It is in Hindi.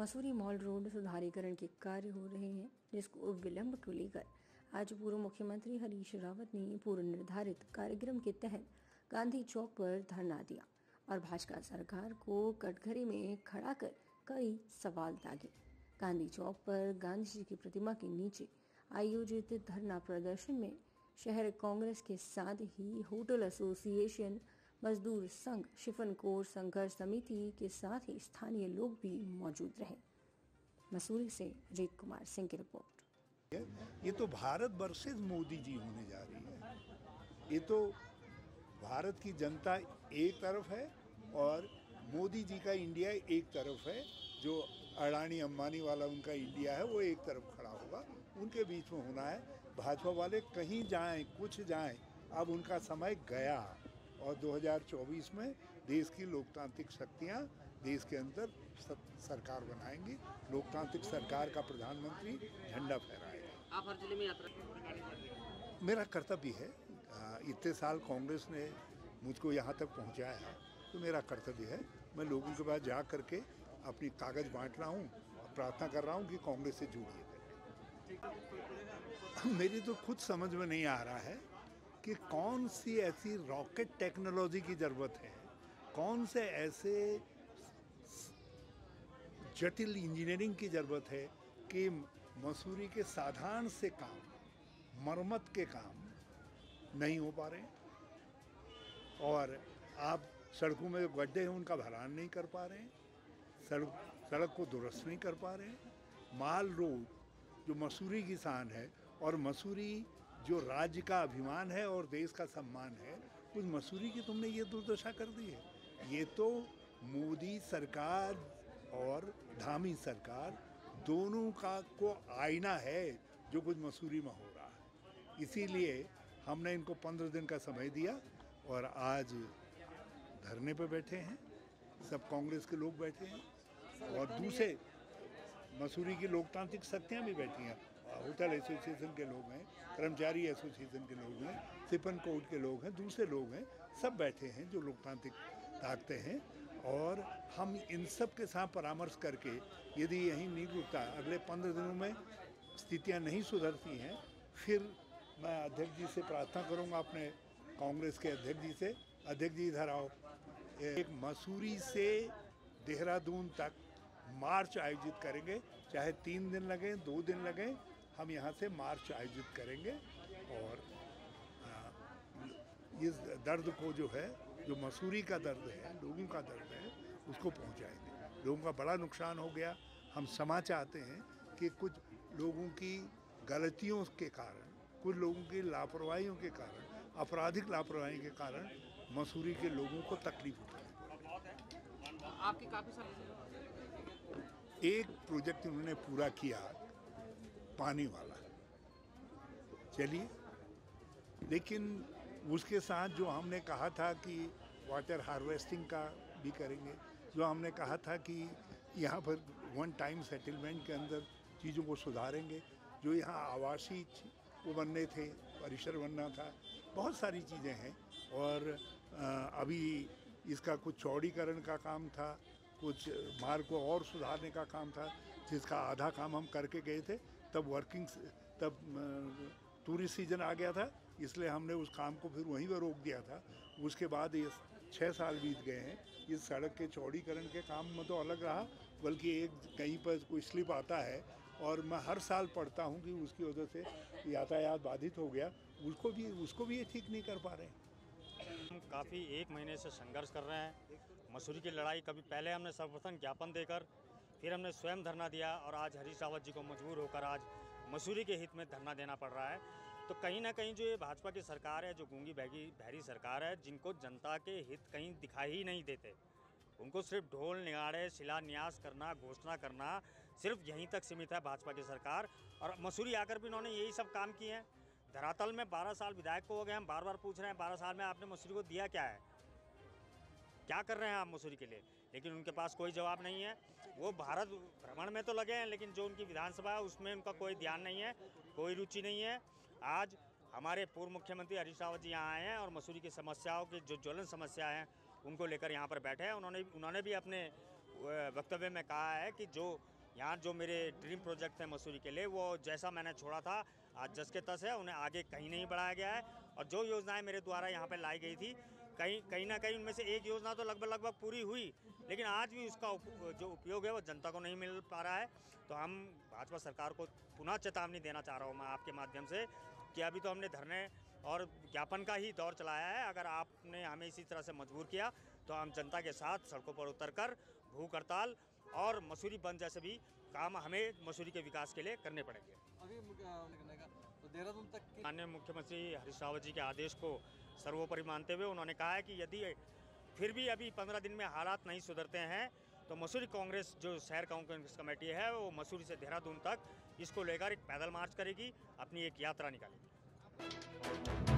मसूरी मॉल रोड सुधारीकरण के कार्य हो रहे हैं, जिसको विलंब को लेकर आज पूर्व मुख्यमंत्री हरीश रावत ने पूर्व निर्धारित कार्यक्रम के तहत गांधी चौक पर धरना दिया और भाजपा सरकार को कटघरे में खड़ा कर कई सवाल दागे। गांधी चौक पर गांधी जी की प्रतिमा के नीचे आयोजित धरना प्रदर्शन में शहर कांग्रेस के साथ ही होटल एसोसिएशन मजदूर संघ शिफन कोर संघर्ष समिति के साथ ही स्थानीय लोग भी मौजूद रहे। मसूरी से अजीत कुमार सिंह की रिपोर्ट। ये तो भारत वर्सेज मोदी जी होने जा रही है। ये तो भारत की जनता एक तरफ़ है और मोदी जी का इंडिया एक तरफ़ है। जो अडानी अंबानी वाला उनका इंडिया है, वो एक तरफ़ खड़ा होगा। उनके बीच में होना है। भाजपा वाले कहीं जाएँ, कुछ जाएँ, अब उनका समय गया। और 2024 में देश की लोकतांत्रिक शक्तियाँ देश के अंदर सरकार बनाएँगी। लोकतांत्रिक सरकार का प्रधानमंत्री झंडा फहराएगा। आप हर ज़िले में यात्रा मेरा कर्तव्य है इतने साल कांग्रेस ने मुझको यहाँ तक पहुँचाया है तो मेरा कर्तव्य है मैं लोगों के पास जा करके अपनी कागज़ बांट रहा हूँ प्रार्थना कर रहा हूँ कि कांग्रेस से जुड़िए। मेरी तो खुद समझ में नहीं आ रहा है कि कौन सी ऐसी रॉकेट टेक्नोलॉजी की ज़रूरत है? कौन से ऐसे जटिल इंजीनियरिंग की ज़रूरत है कि मसूरी के साधारण से काम, मरम्मत के काम नहीं हो पा रहे? और आप सड़कों में जो गड्ढे हैं, उनका भरान नहीं कर पा रहे सड़क सड़क को दुरुस्त नहीं कर पा रहे माल रोड, जो मसूरी की शान है, और मसूरी जो राज्य का अभिमान है और देश का सम्मान है, उस मसूरी की तुमने ये दुर्दशा कर दी है। ये तो मोदी सरकार और धामी सरकार दोनों का, को आईना है जो कुछ मसूरी में हो रहा है। इसीलिए हमने इनको पंद्रह दिन का समय दिया और आज धरने पर बैठे हैं। सब कांग्रेस के लोग बैठे हैं और दूसरे मसूरी की लोकतांत्रिक शक्तियाँ भी बैठी हैं। होटल एसोसिएशन के लोग हैं, कर्मचारी एसोसिएशन के लोग हैं, सिपन कोर्ट के लोग हैं, दूसरे लोग हैं, सब बैठे हैं जो लोकतांत्रिक ताकते हैं। और हम इन सब के साथ परामर्श करके यदि यही नहीं रुकता अगले पंद्रह दिनों में स्थितियाँ नहीं सुधरती हैं, फिर मैं अध्यक्ष जी से प्रार्थना करूँगा अपने कांग्रेस के अध्यक्ष जी से। अध्यक्ष जी, इधर आओ। एक मसूरी से देहरादून तक मार्च आयोजित करेंगे, चाहे तीन दिन लगें, दो दिन लगे हम यहाँ से मार्च आयोजित करेंगे और इस दर्द को जो है जो मसूरी का दर्द है लोगों का दर्द है उसको पहुँचाएँगे। लोगों का बड़ा नुकसान हो गया। हम समा चाहते हैं कि कुछ लोगों की गलतियों के कारण कुछ लोगों की लापरवाहियों के कारण आपराधिक लापरवाही के कारण मसूरी के लोगों को तकलीफ़ उठानी आपके काफ़ी सारे एक प्रोजेक्ट उन्होंने पूरा किया। पानी वाला। चलिए। लेकिन उसके साथ जो हमने कहा था कि वाटर हार्वेस्टिंग का भी करेंगे, जो हमने कहा था कि यहाँ पर वन टाइम सेटलमेंट के अंदर चीज़ों को सुधारेंगे, जो यहाँ आवासीय वो बनने थे, परिसर बनना था, बहुत सारी चीज़ें हैं। और अभी इसका कुछ चौड़ीकरण का काम था, कुछ मार्ग को और सुधारने का काम था, जिसका आधा काम हम करके गए थे तब वर्किंग तब टूरिस्ट सीज़न आ गया था, इसलिए हमने उस काम को फिर वहीं पर रोक दिया था। उसके बाद ये छः साल बीत गए हैं। इस सड़क के चौड़ीकरण के काम में तो अलग रहा, बल्कि एक कहीं पर कोई स्लिप आता है, और मैं हर साल पढ़ता हूँ कि उसकी वजह से यातायात बाधित हो गया। उसको भी उसको भी ये ठीक नहीं कर पा रहे हम काफ़ी एक महीने से संघर्ष कर रहे हैं। मसूरी की लड़ाई कभी पहले हमने सर्वप्रथम ज्ञापन देकर फिर हमने स्वयं धरना दिया और आज हरीश रावत जी को मजबूर होकर आज मसूरी के हित में धरना देना पड़ रहा है। तो कहीं ना कहीं जो ये भाजपा की सरकार है, जो गूँगी बहगी बहरी सरकार है, जिनको जनता के हित कहीं दिखाई ही नहीं देते, उनको सिर्फ़ ढोल निगाड़े, शिलान्यास करना, घोषणा करना सिर्फ़ यहीं तक सीमित है भाजपा की सरकार। और मसूरी आकर भी उन्होंने यही सब काम किए हैं। धरातल में 12 साल विधायक को हो गए, हम बार बार पूछ रहे हैं 12 साल में आपने मसूरी को दिया क्या है? क्या कर रहे हैं आप मसूरी के लिए? लेकिन उनके पास कोई जवाब नहीं है। वो भारत भ्रमण में तो लगे हैं, लेकिन जो उनकी विधानसभा है, उसमें उनका कोई ध्यान नहीं है, कोई रुचि नहीं है। आज हमारे पूर्व मुख्यमंत्री हरीश रावत जी यहाँ आए हैं और मसूरी की समस्याओं की जो ज्वलन समस्या हैं, उनको लेकर यहाँ पर बैठे हैं। उन्होंने उन्होंने भी अपने वक्तव्य में कहा है कि जो, यहाँ जो मेरे ड्रीम प्रोजेक्ट थे मसूरी के लिए, वो जैसा मैंने छोड़ा था, आज जस के तस है, उन्हें आगे कहीं नहीं बढ़ाया गया है। और जो योजनाएँ मेरे द्वारा यहाँ पर लाई गई थी कहीं कहीं ना कहीं उनमें से एक योजना तो लगभग लगभग पूरी हुई लेकिन आज भी उसका उप, जो उपयोग है वो जनता को नहीं मिल पा रहा है। तो हम भाजपा सरकार को पुनः चेतावनी देना चाह रहा हूँ मैं आपके माध्यम से कि अभी तो हमने धरने और ज्ञापन का ही दौर चलाया है। अगर आपने हमें इसी तरह से मजबूर किया तो हम जनता के साथ सड़कों पर उतरकर भूख हड़ताल और मसूरी बंद जैसे भी काम हमें मसूरी के विकास के लिए करने पड़ेंगे। अभी तो देहरादून तक माननीय मुख्यमंत्री हरीश रावत जी के आदेश को सर्वोपरि मानते हुए उन्होंने कहा है कि यदि फिर भी अभी पंद्रह दिन में हालात नहीं सुधरते हैं तो मसूरी कांग्रेस जो शहर कांग्रेस कमेटी है वो मसूरी से देहरादून तक इसको लेकर एक पैदल मार्च करेगी अपनी एक यात्रा निकालेगी।